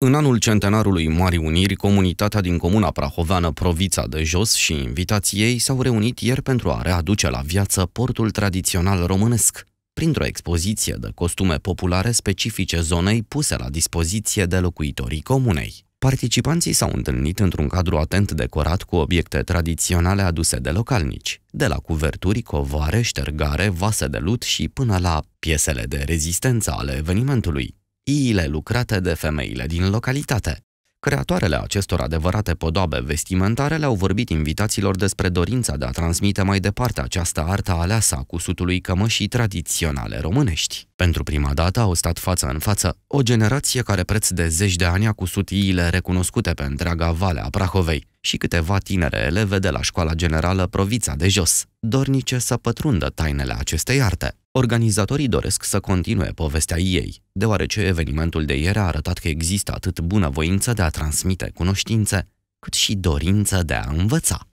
În anul centenarului Marii Uniri, comunitatea din comuna prahoveană Provița de Jos și invitații ei s-au reunit ieri pentru a readuce la viață portul tradițional românesc, printr-o expoziție de costume populare specifice zonei puse la dispoziție de locuitorii comunei. Participanții s-au întâlnit într-un cadru atent decorat cu obiecte tradiționale aduse de localnici, de la cuverturi, covoare, ștergare, vase de lut și până la piesele de rezistență ale evenimentului, iile lucrate de femeile din localitate. Creatoarele acestor adevărate podoabe vestimentare le-au vorbit invitaților despre dorința de a transmite mai departe această artă aleasă a cusutului cămășii tradiționale românești. Pentru prima dată au stat față în față o generație care preț de zeci de ani a cusut iile recunoscute pe întreaga vale a Prahovei și câteva tinere eleve de la școala generală Provița de Jos, dornice să pătrundă tainele acestei arte. Organizatorii doresc să continue povestea ei, deoarece evenimentul de ieri a arătat că există atât bunăvoință de a transmite cunoștințe, cât și dorință de a învăța.